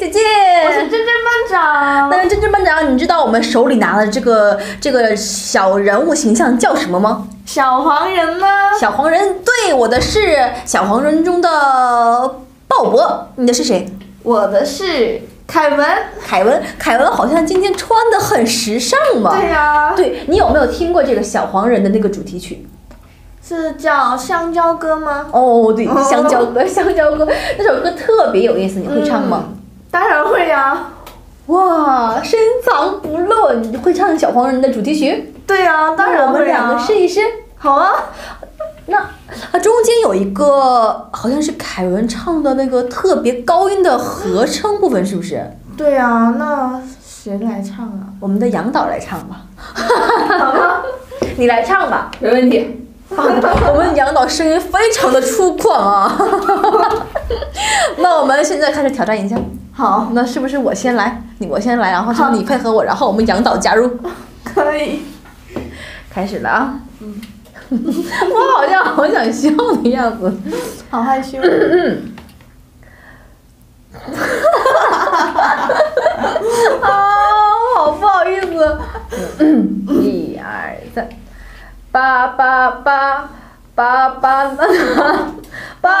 姐姐，我是珍珍班长。那珍珍班长，你知道我们手里拿的这个这个小人物形象叫什么吗？小黄人吗？小黄人，对，我的是小黄人中的鲍勃，你的是谁？我的是凯文。凯文，凯文好像今天穿的很时尚嘛。对呀、对你有没有听过这个小黄人的那个主题曲？是叫香蕉歌吗？哦，对，哦香蕉歌，香蕉歌，那首歌特别有意思，你会唱吗？会呀、哇，深藏不露，你会唱小黄人的主题曲？对呀、当然会那我们两、个试一试。好啊。那啊，中间有一个好像是凯文唱的那个特别高音的合声部分，是不是？对呀、那谁来唱啊？我们的杨导来唱吧，好吧。你来唱吧。没问题。我们杨导声音非常的粗犷啊。那我们现在开始挑战一下。好，那是不是我先来，你我先来，然后是你配合我，然后我们杨导加入？可以。开始了啊！嗯 我好像好想笑的样子。好害羞。啊，好不好意思。一二三，八八八八八八八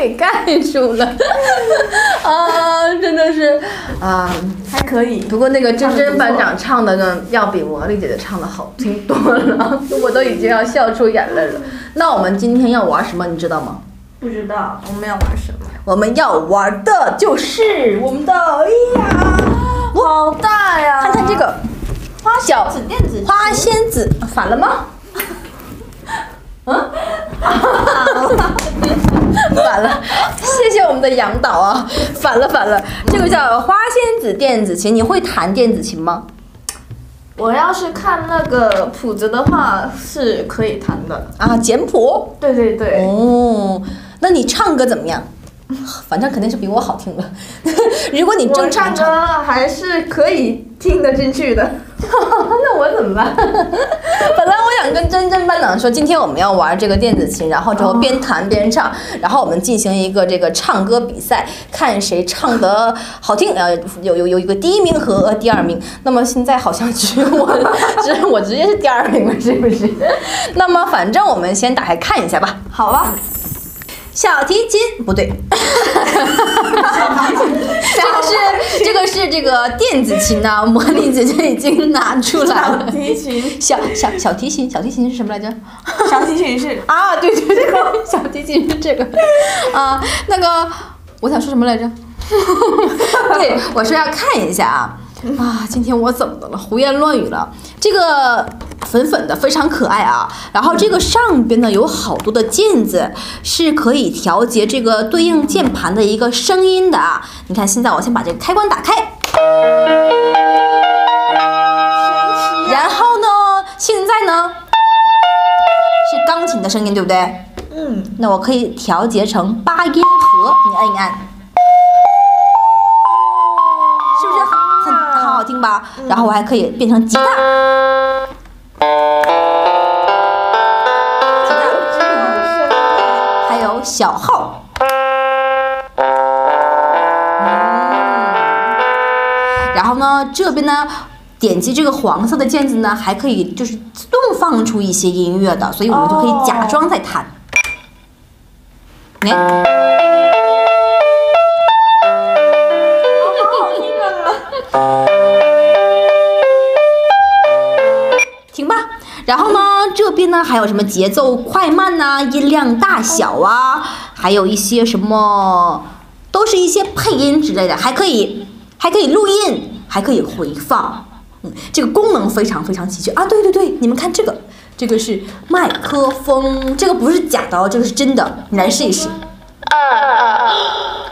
给盖住了，啊，真的是啊。还可以。不过那个真真班长唱的呢，要比魔力姐姐唱的好听多了，我都已经要笑出眼泪了。那我们今天要玩什么，你知道吗？不知道我们要玩什么？我们要玩的就是我们的，哎呀，好大呀！看看这个花小子电子花仙子反了吗？嗯，反了，谢谢我们的杨导啊，反了反了，这个叫花仙子电子琴，你会弹电子琴吗？我要是看那个谱子的话，是可以弹的。啊，简谱。对对对，哦，那你唱歌怎么样？反正肯定是比我好听的。如果你我正常唱歌还是可以听得进去的。那我怎么办？本来我想跟真真班长说，今天我们要玩这个电子琴，然后之后边弹边唱，然后我们进行一个这个唱歌比赛，看谁唱得好听，呃，有有有一个第一名和第二名。那么现在好像只有我，只有我直接是第二名了，是不是？那么反正我们先打开看一下吧。好吧，小提琴不对，这个是这个电子琴呐、魔力姐姐已经拿出来小了。提琴，小小小提琴，小提琴是什么来着？小提琴是 啊，对对对，小提琴是这个。啊，那个我想说什么来着？对，我说要看一下啊。啊，今天我怎么的了？胡言乱语了。这个粉粉的非常可爱啊。然后这个上边呢有好多的键子，是可以调节这个对应键盘的一个声音的啊。你看，现在我先把这个开关打开。然后呢，现在呢是钢琴的声音，对不对？嗯，那我可以调节成八音盒，你按一按，是不是很很很好听吧？然后我还可以变成吉他，小号。嗯，然后呢，这边呢，点击这个黄色的键子呢，还可以就是自动放出一些音乐的，所以我们就可以假装在弹。你看。停吧。然后呢，这边呢还有什么节奏快慢呐、音量大小啊，还有一些什么，都是一些配音之类的，还可以还可以录音，还可以回放。嗯，这个功能非常非常齐全啊！对对对，你们看这个，这个是麦克风，这个不是假的哦，这个是真的，你来试一试。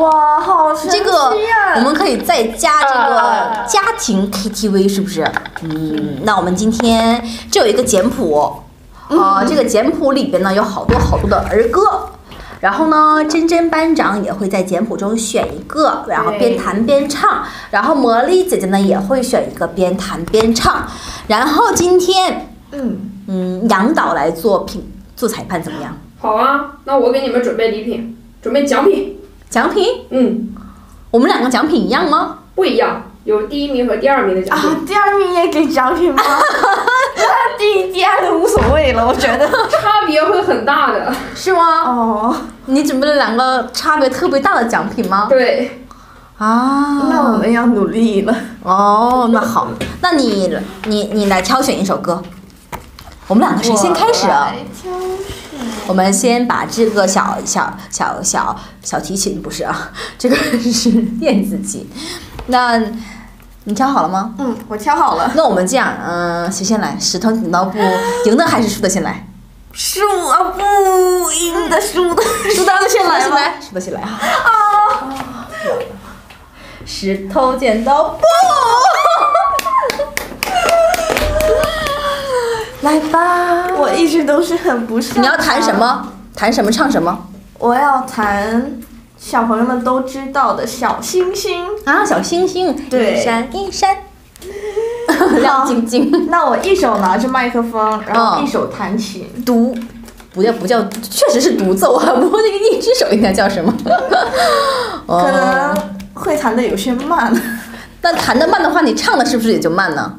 哇，好神奇这个！我们可以再加这个家庭 KTV，是不是？嗯，那我们今天这有一个简谱，呃，这个简谱里边呢有好多好多的儿歌，然后呢，珍珍班长也会在简谱中选一个，然后边弹边唱。然后魔力姐姐呢也会选一个边弹边唱。然后今天，嗯，嗯，杨导来做评做裁判怎么样？好啊，那我给你们准备礼品，准备奖品。奖品？嗯，我们两个奖品一样吗？不一样，有第一名和第二名的奖品。啊，第二名也给奖品吗？那第一、第二都无所谓了，我觉得。差别会很大的。是吗？哦，你准备了两个差别特别大的奖品吗？对，啊，那我们要努力了。哦，那好，那你你你来挑选一首歌，我们两个谁先开始啊？我们先把这个小小小小小提琴不是啊，这个是电子琴。那你挑好了吗？嗯，我挑好了。那我们这样，嗯、谁先来？石头剪刀布，赢的还是输的先来？输啊不赢的输的，输的先来吧。先来，输的先来啊！石头剪刀布，来吧！我一直都是很不擅长。你要弹什？么？弹什么？唱什么？我要弹小朋友们都知道的小星星。啊，小星星，对一闪一闪，亮晶晶。那我一手拿着麦克风，然后嗯一手弹琴。独，不叫不叫，确实是独奏啊。不过那个一只手应该叫什么？哦可能会弹的有些慢，那弹的慢的话，你唱的是不是也就慢呢？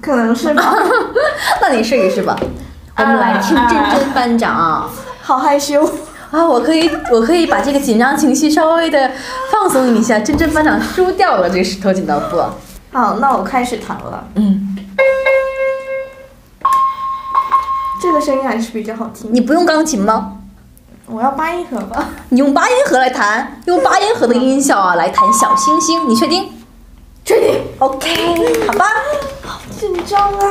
可能是吧。那你试一试吧。我们来听真真班长啊。好害羞。啊，我可以，我可以把这个紧张情绪稍微的放松一下。真真班长输掉了这个石头剪刀布。好，那我开始弹了。嗯，这个声音还是比较好听。你不用钢琴吗？我要八音盒吧。你用八音盒来弹，用八音盒的音效啊来弹小星星，你确定确定。？OK，好吧。紧张啊！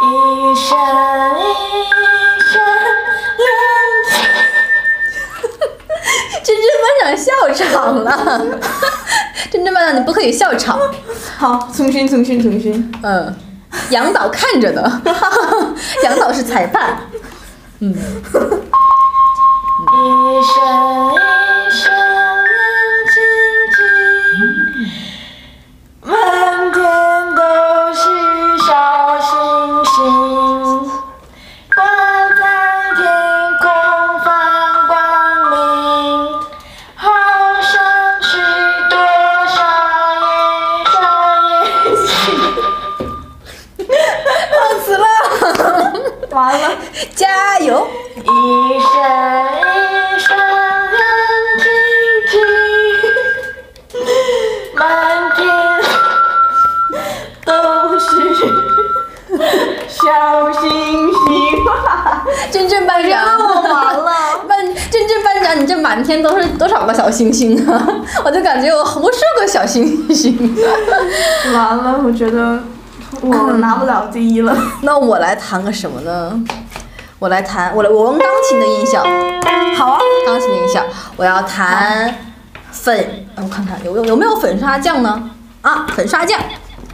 一闪一闪亮 真真班长笑场了。真真班长，你不可以笑场。好，重新，重新，重新。嗯，杨导看着呢。杨导是裁判。嗯，一闪一闪满天都是多少个小星星啊？我就感觉我无数个小星星。完了，我觉得我拿不了第一了。那我来弹个什么呢？我来弹，我来我用钢琴的音效。好啊，钢琴的音效，我要弹粉，我看看有有有没有粉刷匠呢？啊，粉刷匠，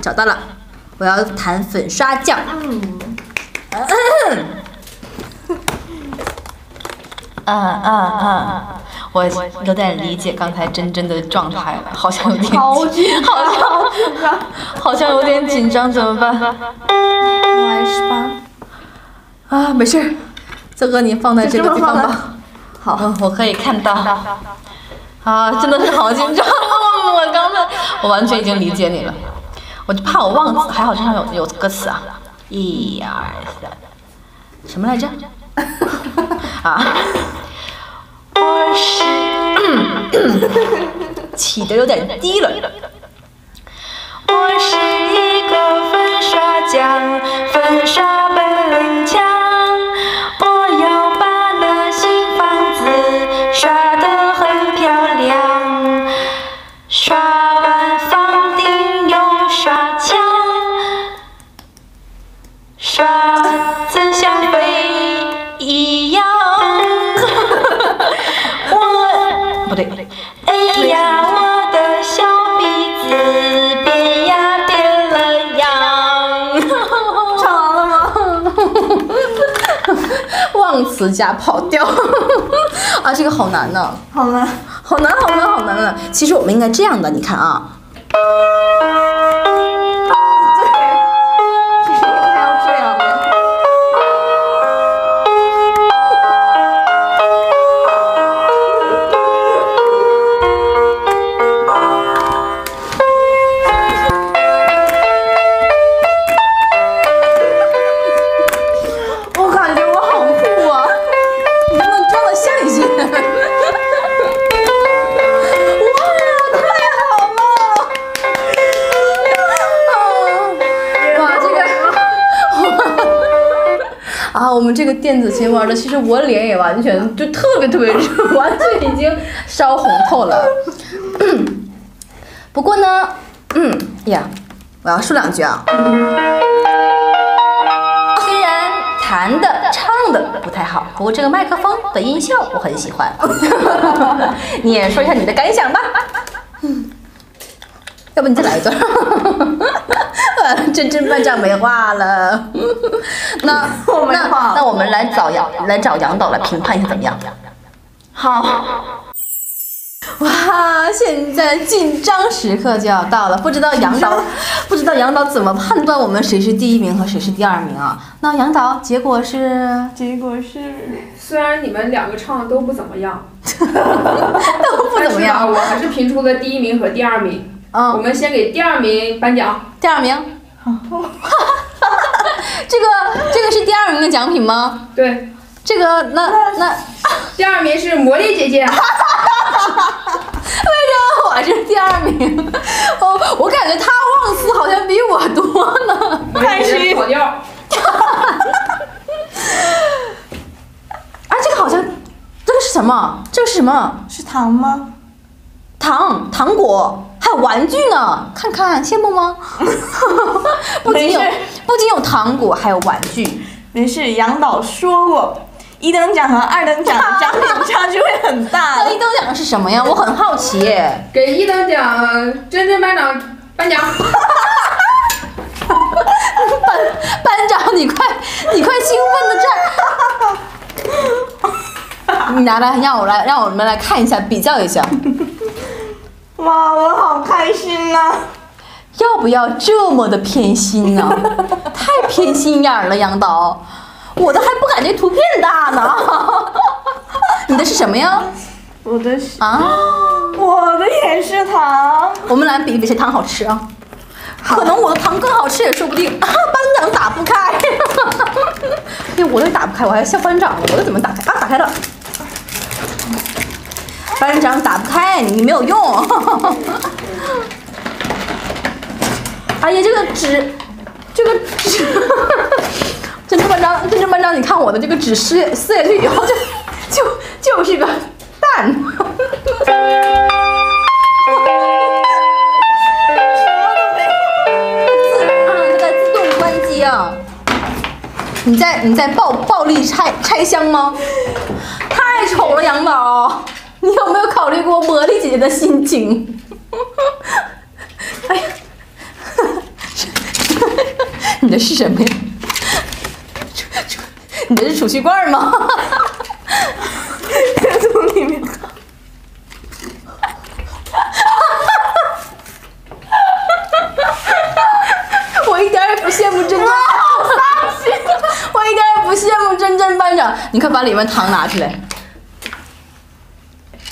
找到了，我要弹粉刷匠。嗯，嗯嗯嗯，我有点理解刚才真真的状态了，好像有点好紧张，好紧张。好像有点紧张，怎么办？我来十八。啊，没事儿，这个你放在这个地方吧。好，嗯，我可以看到。啊，真的是好紧张啊！我刚才，我完全已经理解你了，我就怕我忘词，还好这上有有歌词啊。一二三，什么来着？啊，我是起的有点低了。我是一个粉刷匠，粉刷碰瓷加跑调 啊，这个好难呢，好难，好难，好难，好难啊。其实我们应该这样的，你看啊，电子琴玩的，其实我脸也完全就特别特别热，完全已经烧红透了。不过呢，嗯呀，我要说两句啊。虽然弹的、唱的不太好，不过这个麦克风的音效我很喜欢。你也说一下你的感想吧。嗯，要不你再来一段。完了，真真班长没话了。那 我没那话那我们来找杨来找杨导来评判一下怎么样？好，哇，现在紧张时刻就要到了，不知道杨导，不知道杨导怎么判断我们谁是第一名和谁是第二名啊？那杨导，结果是结果是虽然你们两个唱的都不怎么样，都不怎么样。我还是评出了第一名和第二名。我嗯，们先给第二名颁奖，第二名。这个这个是第二名的奖品吗？对，这个那那第二名是魔力姐姐，为什么我是第二名？哦，我感觉他忘词好像比我多呢。魔力姐姐跑调。啊，这个好像，这个是什么？这个是什么？是糖吗？糖糖果，玩具呢，看看羡慕吗？不仅有不仅有糖果，还有玩具。没事，杨导说过，一等奖和二等奖的 奖品差距会很大那一等奖是什么呀？我很好奇耶。给一等奖真真班长颁奖。班班长，你快你快兴奋的站，你拿来让我来让我们来看一下，比较一下，哇，我好开心呐、要不要这么的偏心呢？太偏心眼儿了，杨导，我的还不感觉图片大呢。你的是什么呀？我的是，啊，我的也是糖。我们来比比谁糖好吃啊？可能我的糖更好吃也说不定。啊，班长打不开，哎，我的打不开，我还笑班长了，我的怎么打开啊？打开了。班长打不开，你没有用。哎呀，这个纸，这个纸，真正班长，真正班长，你看我的这个纸撕撕下去以后就就就是个蛋。自啊，这个自动关机啊！你在你在暴暴力拆拆箱吗？太丑了，杨导，你有没有考虑过魔力姐姐的心情？哎呀，你这是什么呀？你这是储蓄罐吗？从里面我一点儿也不羡慕真真，我一点儿也不羡慕真真班长。你快把里面糖拿出来，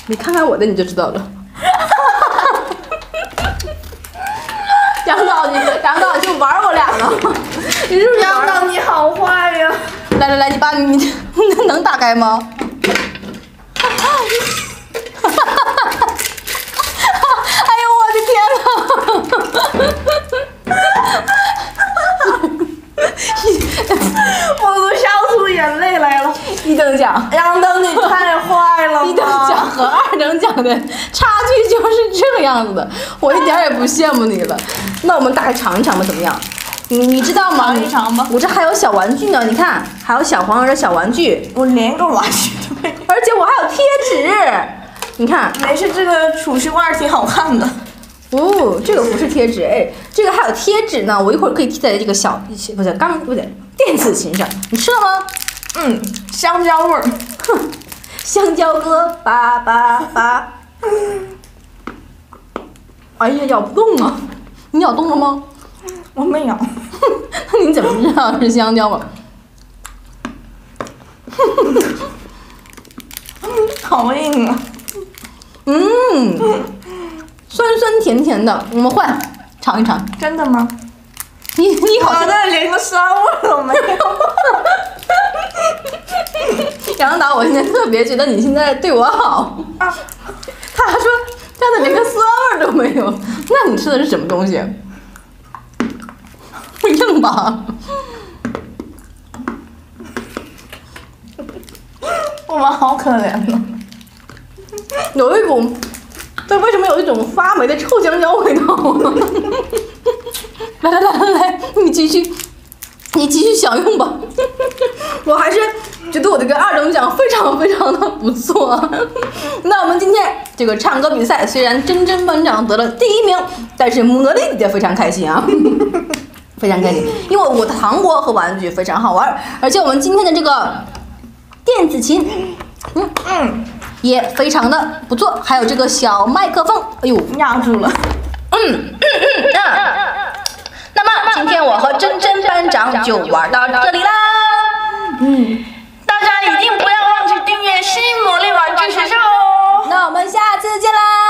你看看我的你就知道了。杨导，你杨导就玩我俩呢，你是不是杨导，你好坏呀！来来来，你把你你能打开吗？哎呦我的天我都笑出眼泪来了。哪！一等奖。杨导，你太坏了吧！一等奖和二等奖的差距就是这个样子的，我一点也不羡慕你了。那我们大概尝一尝吧，怎么样？你你知道吗？尝一尝吧我这还有小玩具呢，你看，还有小黄人的小玩具，我连个玩具都没有。而且我还有贴纸，你看，没事，这个储蓄罐挺好看的。哦，这个不是贴纸，哎，这个还有贴纸呢，我一会儿可以贴在这个小，不是钢，不对，电子琴上，你吃了吗？嗯，香蕉味儿。香蕉哥叭叭叭。哎呀，咬不动啊！你咬动了吗？我没咬。那 你怎么知道是香蕉味？好硬啊！嗯，酸酸甜甜的，我们换尝一尝。真的吗？你你好像连个酸味都没有。杨导，我现在特别觉得你现在对我好。啊，他说他的连个酸味都没有，那你吃的是什么东西？不硬吧？我们好可怜啊！有一股，这为什么有一种发霉的臭香蕉味道呢？来来来来来，你继续，你继续享用吧。我还是觉得我这个二等奖非常非常的不错。那我们今天这个唱歌比赛，虽然真真班长得了第一名，但是魔力也非常开心啊。非常开心，因为我的糖果和玩具非常好玩，而且我们今天的这个电子琴，嗯嗯，也非常的不错，还有这个小麦克风，哎呦，压住了。嗯，嗯嗯嗯今天我和珍珍班长就玩到这里啦。嗯。大家一定不要忘记订阅新魔力玩具学校哦。那我们下次见啦。